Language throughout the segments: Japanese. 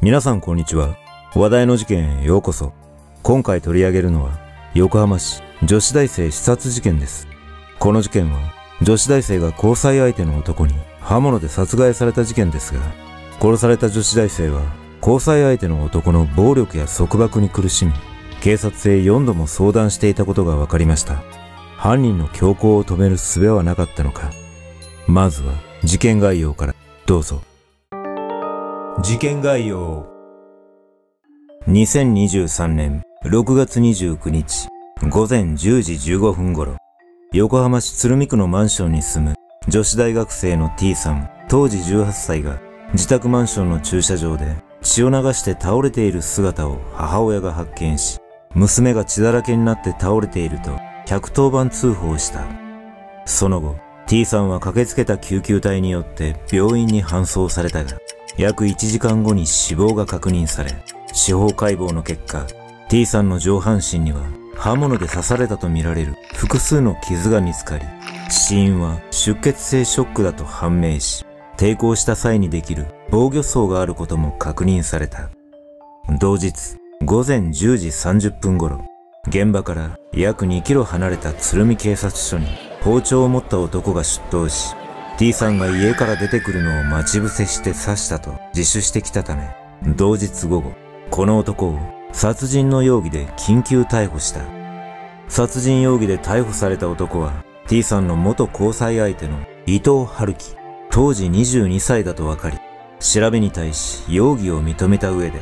皆さんこんにちは。話題の事件へようこそ。今回取り上げるのは、横浜市女子大生刺殺事件です。この事件は、女子大生が交際相手の男に刃物で殺害された事件ですが、殺された女子大生は、交際相手の男の暴力や束縛に苦しみ、警察へ4度も相談していたことが分かりました。犯人の強行を止める術はなかったのか。まずは、事件概要から、どうぞ。事件概要。2023年6月29日午前10時15分頃、横浜市鶴見区のマンションに住む女子大学生の T さん、当時18歳が自宅マンションの駐車場で血を流して倒れている姿を母親が発見し、娘が血だらけになって倒れていると110番通報した。その後、T さんは駆けつけた救急隊によって病院に搬送されたが、約1時間後に死亡が確認され、司法解剖の結果、T さんの上半身には刃物で刺されたとみられる複数の傷が見つかり、死因は出血性ショックだと判明し、抵抗した際にできる防御層があることも確認された。同日、午前10時30分頃、現場から約2キロ離れた鶴見警察署に包丁を持った男が出頭し、T さんが家から出てくるのを待ち伏せして刺したと自首してきたため、同日午後、この男を殺人の容疑で緊急逮捕した。殺人容疑で逮捕された男は T さんの元交際相手の伊藤春樹、当時22歳だと分かり、調べに対し容疑を認めた上で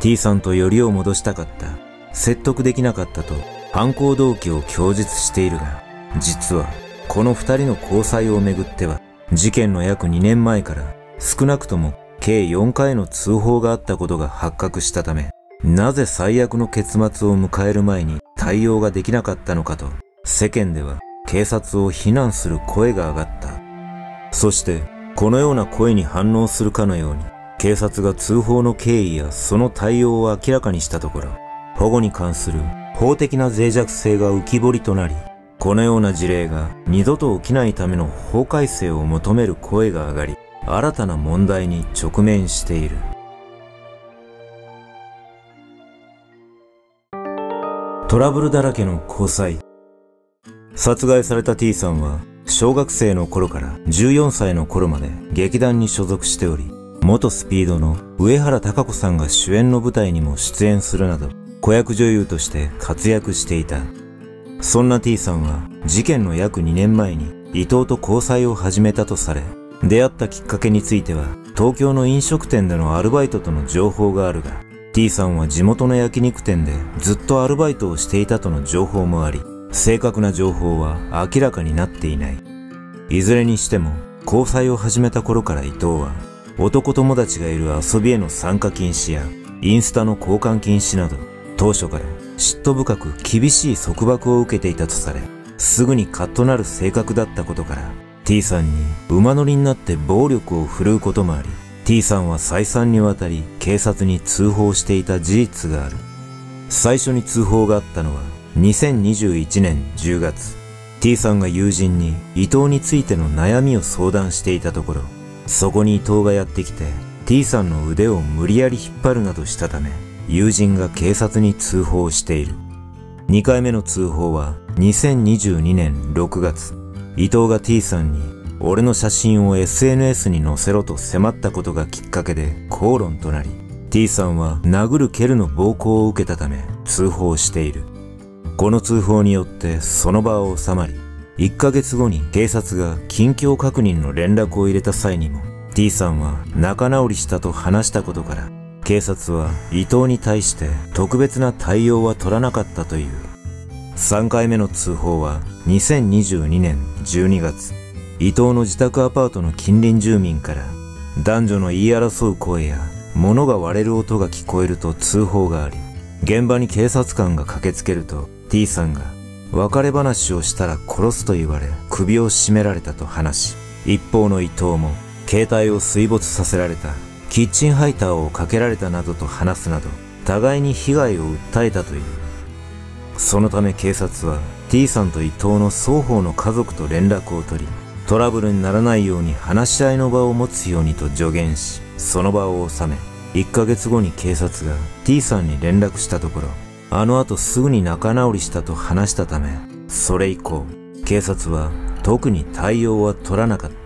T さんとよりを戻したかった、説得できなかったと犯行動機を供述しているが、実はこの二人の交際をめぐっては事件の約2年前から少なくとも計4回の通報があったことが発覚したため、なぜ最悪の結末を迎える前に対応ができなかったのかと、世間では警察を非難する声が上がった。そして、このような声に反応するかのように、警察が通報の経緯やその対応を明らかにしたところ、保護に関する法的な脆弱性が浮き彫りとなり、このような事例が二度と起きないための法改正を求める声が上がり、新たな問題に直面している。トラブルだらけの交際。殺害された T さんは、小学生の頃から14歳の頃まで劇団に所属しており、元スピードの上原貴子さんが主演の舞台にも出演するなど、子役女優として活躍していた。そんな T さんは、事件の約2年前に伊藤と交際を始めたとされ、出会ったきっかけについては、東京の飲食店でのアルバイトとの情報があるが、T さんは地元の焼肉店でずっとアルバイトをしていたとの情報もあり、正確な情報は明らかになっていない。いずれにしても、交際を始めた頃から伊藤は、男友達がいる遊びへの参加禁止や、インスタの交換禁止など、当初から嫉妬深く厳しい束縛を受けていたとされ、すぐにカッとなる性格だったことから、T さんに馬乗りになって暴力を振るうこともあり、T さんは再三にわたり警察に通報していた事実がある。最初に通報があったのは2021年10月。T さんが友人に伊藤についての悩みを相談していたところ、そこに伊藤がやってきて T さんの腕を無理やり引っ張るなどしたため、友人が警察に通報している。2回目の通報は2022年6月。伊藤が T さんに俺の写真を SNS に載せろと迫ったことがきっかけで口論となり、T さんは殴る蹴るの暴行を受けたため通報している。この通報によってその場は収まり、1ヶ月後に警察が近況確認の連絡を入れた際にも T さんは仲直りしたと話したことから警察は伊藤に対して特別な対応は取らなかったという。3回目の通報は2022年12月。伊藤の自宅アパートの近隣住民から男女の言い争う声や物が割れる音が聞こえると通報があり、現場に警察官が駆けつけると T さんが別れ話をしたら殺すと言われ首を絞められたと話し、一方の伊藤も携帯を水没させられた、キッチンハイターをかけられたなどと話すなど、互いに被害を訴えたという。そのため警察は T さんと伊藤の双方の家族と連絡を取り、トラブルにならないように話し合いの場を持つようにと助言し、その場を収め、1ヶ月後に警察が T さんに連絡したところ、あの後すぐに仲直りしたと話したため、それ以降、警察は特に対応は取らなかった。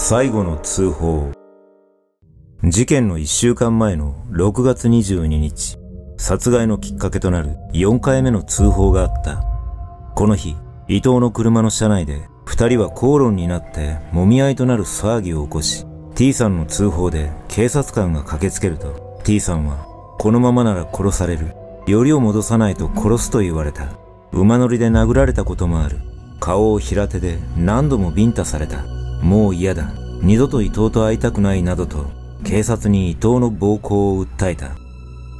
最後の通報。事件の1週間前の6月22日、殺害のきっかけとなる4回目の通報があった。この日、伊藤の車の車内で2人は口論になって揉み合いとなる騒ぎを起こし、T さんの通報で警察官が駆けつけると、T さんはこのままなら殺される。よりを戻さないと殺すと言われた。馬乗りで殴られたこともある。顔を平手で何度もビンタされた。もう嫌だ。二度と伊藤と会いたくないなどと警察に伊藤の暴行を訴えた。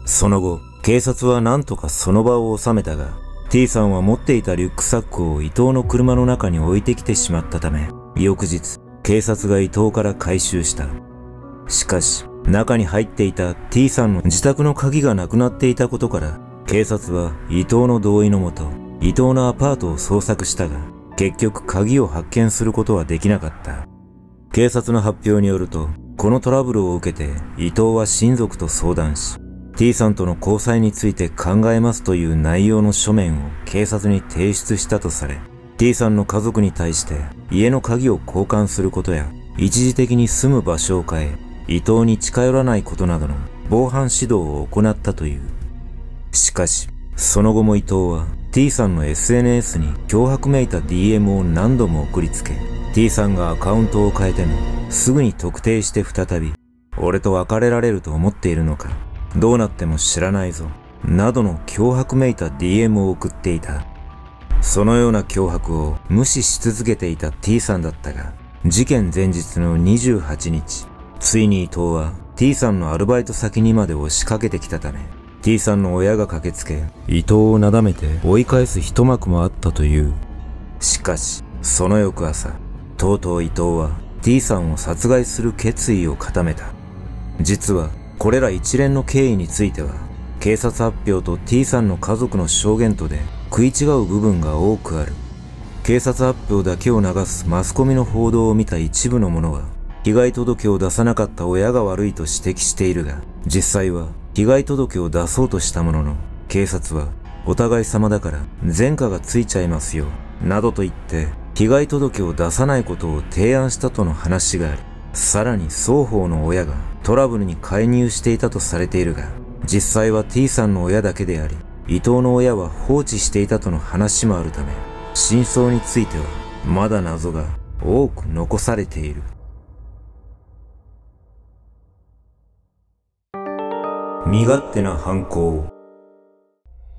その後、警察は何とかその場を収めたが、T さんは持っていたリュックサックを伊藤の車の中に置いてきてしまったため、翌日、警察が伊藤から回収した。しかし、中に入っていた T さんの自宅の鍵がなくなっていたことから、警察は伊藤の同意のもと、伊藤のアパートを捜索したが、結局鍵を発見することはできなかった。警察の発表によると、このトラブルを受けて伊藤は親族と相談し、T さんとの交際について考えますという内容の書面を警察に提出したとされ、T さんの家族に対して家の鍵を交換することや、一時的に住む場所を変え、伊藤に近寄らないことなどの防犯指導を行ったという。しかし、その後も伊藤は T さんの SNS に脅迫めいた DM を何度も送りつけ、T さんがアカウントを変えても、すぐに特定して再び、俺と別れられると思っているのか、どうなっても知らないぞ、などの脅迫めいた DM を送っていた。そのような脅迫を無視し続けていた T さんだったが、事件前日の28日、ついに伊藤は T さんのアルバイト先にまで押しかけてきたため、T さんの親が駆けつけ、伊藤をなだめて追い返す一幕もあったという。しかし、その翌朝、とうとう伊藤は T さんを殺害する決意を固めた。実は、これら一連の経緯については、警察発表と T さんの家族の証言とで食い違う部分が多くある。警察発表だけを流すマスコミの報道を見た一部の者は、被害届を出さなかった親が悪いと指摘しているが、実際は被害届を出そうとしたものの、警察はお互い様だから前科がついちゃいますよ、などと言って被害届を出さないことを提案したとの話があり、さらに双方の親がトラブルに介入していたとされているが、実際は T さんの親だけであり、伊藤の親は放置していたとの話もあるため、真相についてはまだ謎が多く残されている。身勝手な犯行。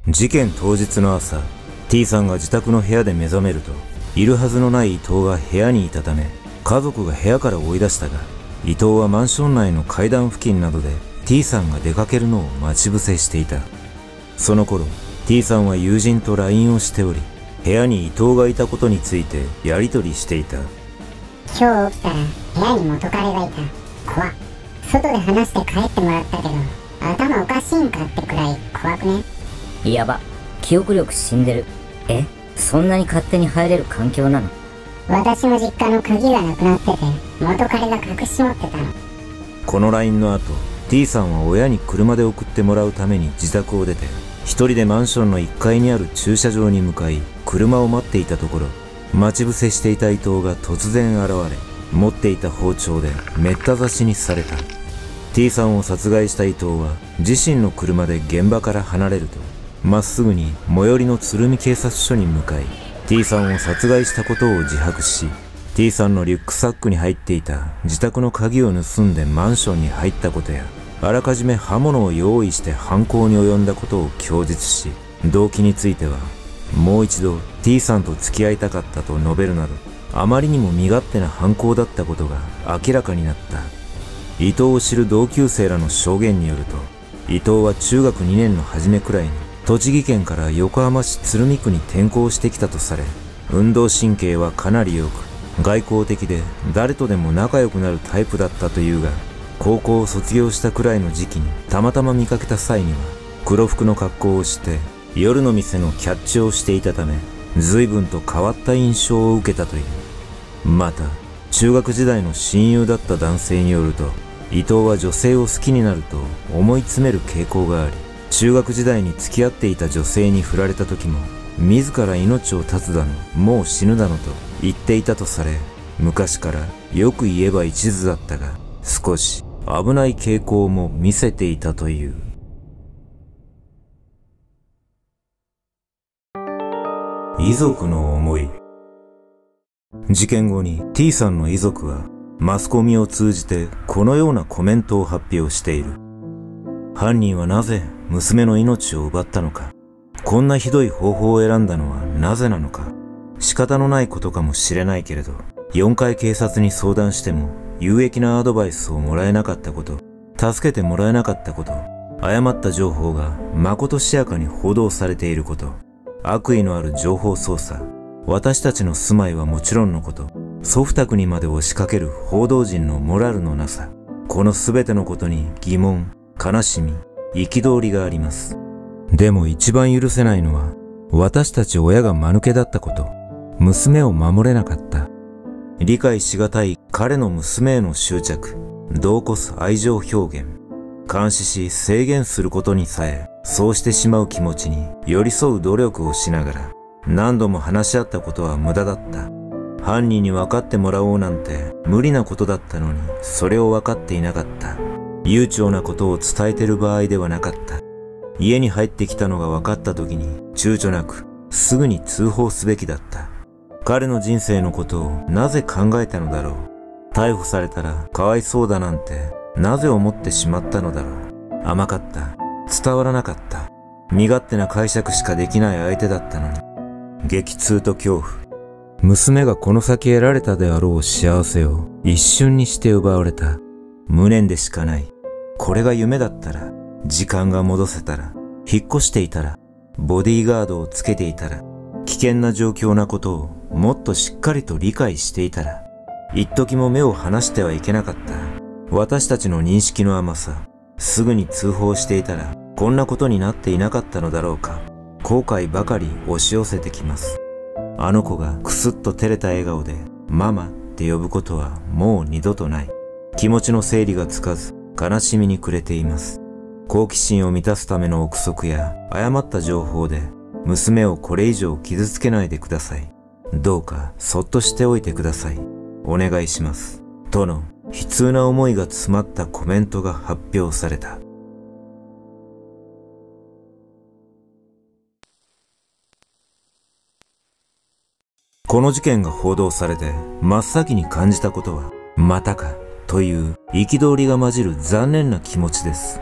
事件当日の朝、T さんが自宅の部屋で目覚めると、いるはずのない伊藤が部屋にいたため、家族が部屋から追い出したが、伊藤はマンション内の階段付近などで T さんが出かけるのを待ち伏せしていた。その頃、T さんは友人と LINE をしており、部屋に伊藤がいたことについてやり取りしていた。今日起きたら部屋に元彼がいた。怖っ。外で話して帰ってもらったけど、頭おかしいんかってくらい怖くね？やば。記憶力死んでる。え？そんなに勝手に入れる環境なの？私の実家の鍵がなくなってて元彼が隠し持ってたの。この LINE の後 T さんは親に車で送ってもらうために自宅を出て一人でマンションの1階にある駐車場に向かい車を待っていたところ待ち伏せしていた伊藤が突然現れ持っていた包丁でめった刺しにされた T さんを殺害した伊藤は自身の車で現場から離れるとまっすぐに最寄りの鶴見警察署に向かい T さんを殺害したことを自白し T さんのリュックサックに入っていた自宅の鍵を盗んでマンションに入ったことやあらかじめ刃物を用意して犯行に及んだことを供述し動機についてはもう一度 T さんと付き合いたかったと述べるなどあまりにも身勝手な犯行だったことが明らかになった。伊藤を知る同級生らの証言によると伊藤は中学2年の初めくらいに栃木県から横浜市鶴見区に転校してきたとされ、運動神経はかなり良く、外交的で誰とでも仲良くなるタイプだったというが、高校を卒業したくらいの時期にたまたま見かけた際には、黒服の格好をして夜の店のキャッチをしていたため、随分と変わった印象を受けたという。また、中学時代の親友だった男性によると、伊藤は女性を好きになると思い詰める傾向があり、中学時代に付き合っていた女性に振られた時も、自ら命を絶つだの、もう死ぬだのと言っていたとされ、昔からよく言えば一途だったが、少し危ない傾向も見せていたという。遺族の思い。事件後に T さんの遺族はマスコミを通じてこのようなコメントを発表している。犯人はなぜ娘の命を奪ったのか。こんなひどい方法を選んだのはなぜなのか。仕方のないことかもしれないけれど、4回警察に相談しても有益なアドバイスをもらえなかったこと、助けてもらえなかったこと、誤った情報が誠しやかに報道されていること、悪意のある情報操作、私たちの住まいはもちろんのこと、祖父宅にまで押しかける報道陣のモラルのなさ、この全てのことに疑問、悲しみ、憤りがあります。でも一番許せないのは、私たち親が間抜けだったこと、娘を守れなかった。理解しがたい彼の娘への執着、同こす愛情表現、監視し制限することにさえ、そうしてしまう気持ちに寄り添う努力をしながら、何度も話し合ったことは無駄だった。犯人に分かってもらおうなんて無理なことだったのに、それを分かっていなかった。悠長なことを伝えてる場合ではなかった。家に入ってきたのが分かった時に躊躇なくすぐに通報すべきだった。彼の人生のことをなぜ考えたのだろう。逮捕されたらかわいそうだなんてなぜ思ってしまったのだろう。甘かった。伝わらなかった。身勝手な解釈しかできない相手だったのに。激痛と恐怖。娘がこの先得られたであろう幸せを一瞬にして奪われた。無念でしかない。これが夢だったら、時間が戻せたら、引っ越していたら、ボディーガードをつけていたら、危険な状況なことをもっとしっかりと理解していたら、一時も目を離してはいけなかった。私たちの認識の甘さ、すぐに通報していたら、こんなことになっていなかったのだろうか。後悔ばかり押し寄せてきます。あの子がくすっと照れた笑顔で、ママって呼ぶことはもう二度とない。気持ちの整理がつかず、悲しみに暮れています。好奇心を満たすための憶測や誤った情報で、娘をこれ以上傷つけないでください。どうかそっとしておいてください。お願いします。との悲痛な思いが詰まったコメントが発表された。この事件が報道されて真っ先に感じたことは、またかという憤りが混じる残念な気持ちです。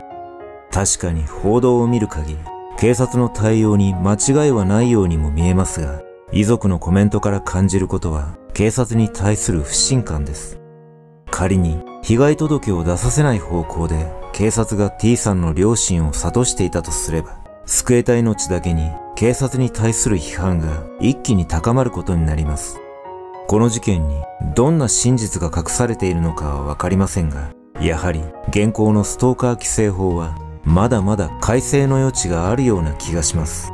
確かに報道を見る限り、警察の対応に間違いはないようにも見えますが、遺族のコメントから感じることは警察に対する不信感です。仮に被害届を出させない方向で警察が T さんの両親を諭していたとすれば、救えた命だけに警察に対する批判が一気に高まることになります。この事件にどんな真実が隠されているのかはわかりませんが、やはり現行のストーカー規制法はまだまだ改正の余地があるような気がします。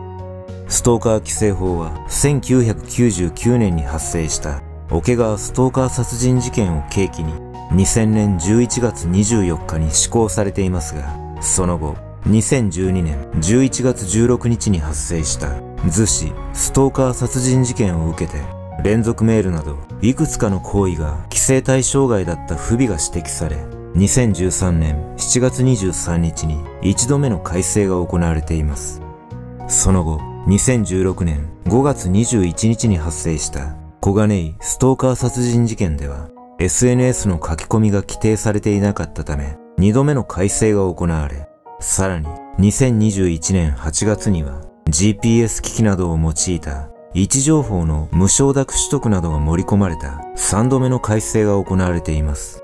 ストーカー規制法は1999年に発生した桶川ストーカー殺人事件を契機に2000年11月24日に施行されていますが、その後、2012年11月16日に発生した逗子ストーカー殺人事件を受けて、連続メールなどいくつかの行為が規制対象外だった不備が指摘され、2013年7月23日に一度目の改正が行われています。その後、2016年5月21日に発生した小金井ストーカー殺人事件では SNS の書き込みが規定されていなかったため2度目の改正が行われさらに2021年8月には GPS 機器などを用いた位置情報の無承諾取得などが盛り込まれた3度目の改正が行われています。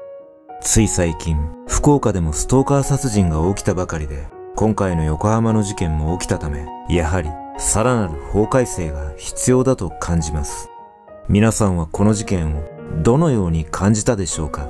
つい最近、福岡でもストーカー殺人が起きたばかりで、今回の横浜の事件も起きたため、やはりさらなる法改正が必要だと感じます。皆さんはこの事件をどのように感じたでしょうか？